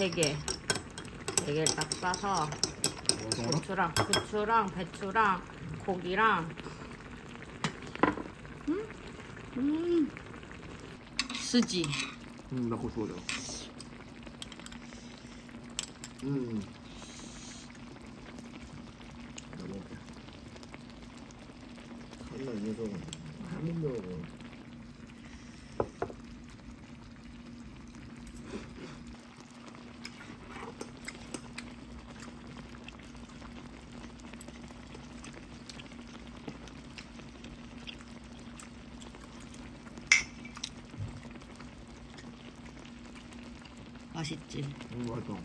3개. 4개를 딱 싸서 고추랑 부추랑 배추랑 고기랑 음? 음. 스지. 음, 나 그거 좋아해. 음. 나 먹을게. 한나 이 녀석은 한번 먹어. 맛있지? 음, 맛있어.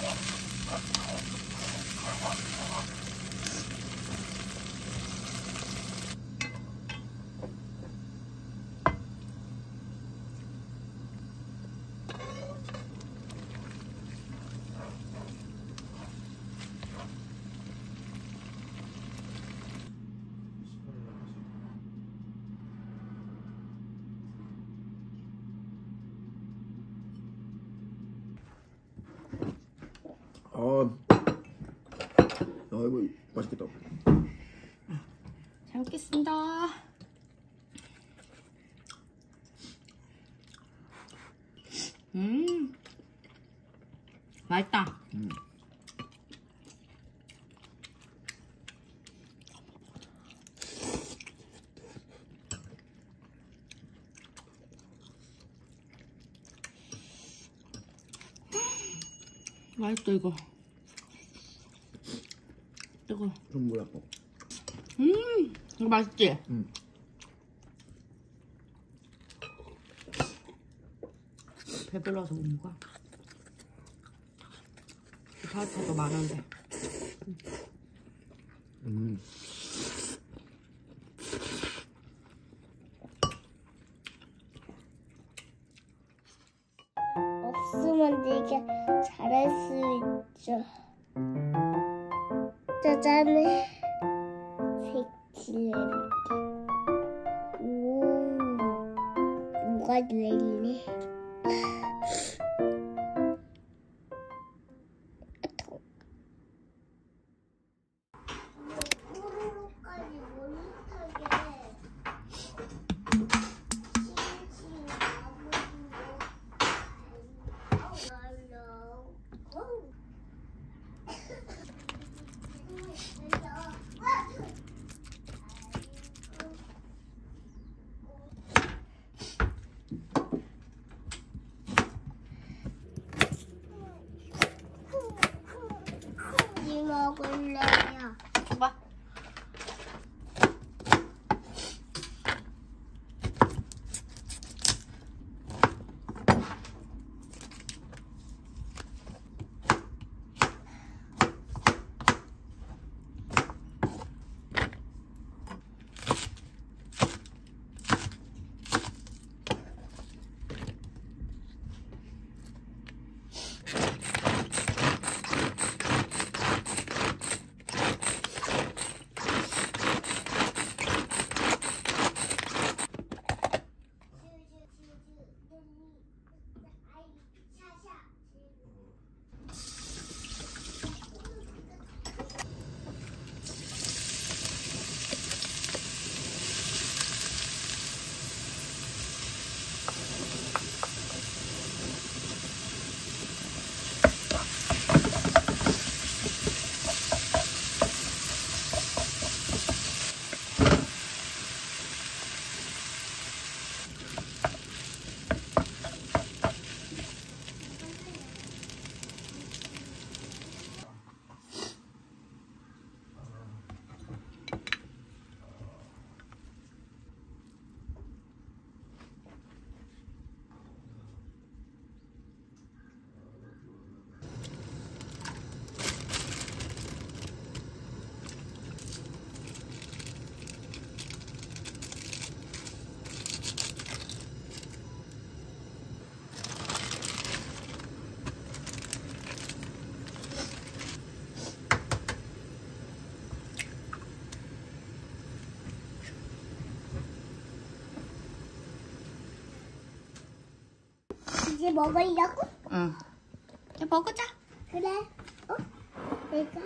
Thank you. 야 이거 맛있겠다. 잘 먹겠습니다. 음, 맛있다. 음. 맛있다 이거. 이거, 좀? 어. 음, 이거 맛있지? 음. 배불러서 온 거야. 파스타도 많은데. 음. 먹으려고? 응. 야, 먹자. 그래. 어? 내가.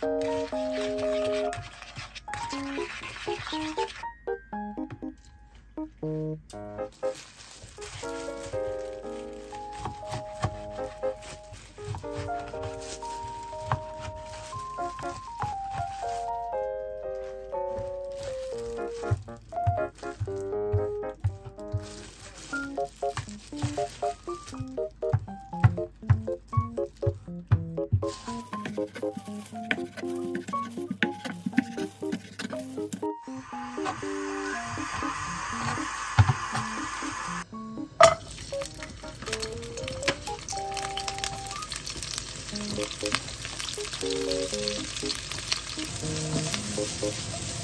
Thank you.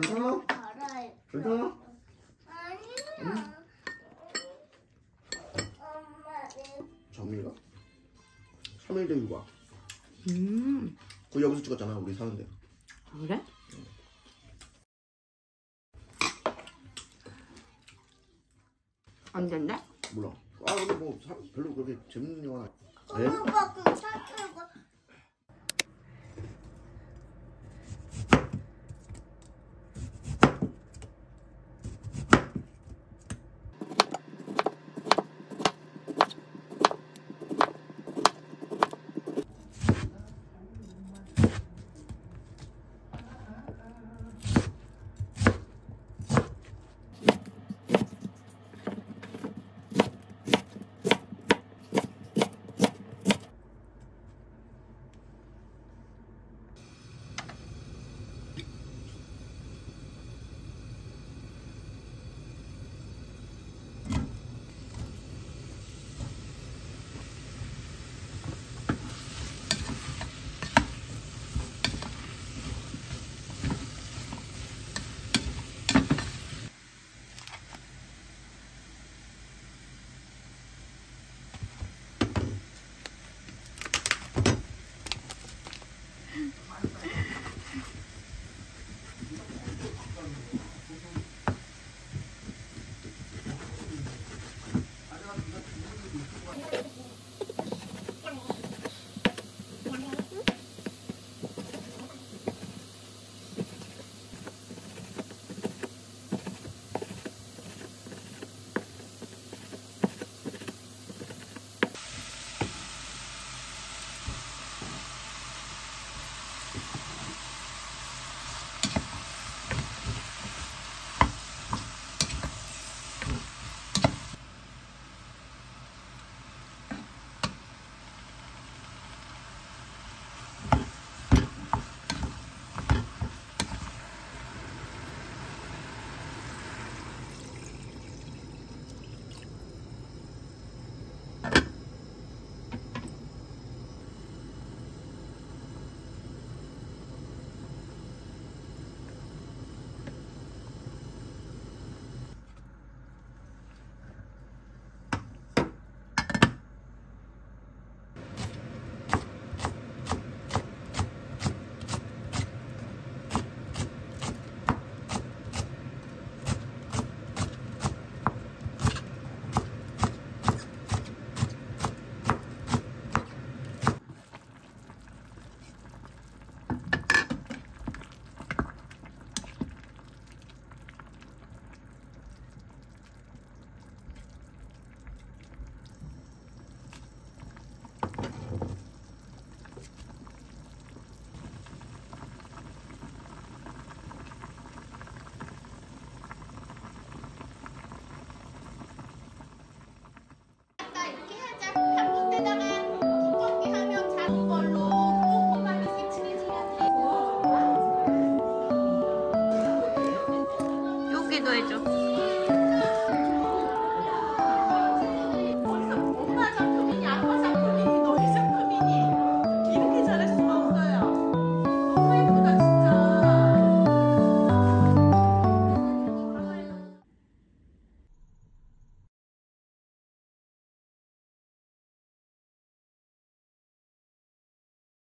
괜찮아? 괜찮아? 아니야. 엄마는 정민이가 3일 데리고 와. 음, 그 여기서 찍었잖아 우리 사는데. 그래? 안 된대? 몰라. 아 근데 뭐 사- 별로 그렇게 재밌는 영화. 네? 엄마가 그 사탕을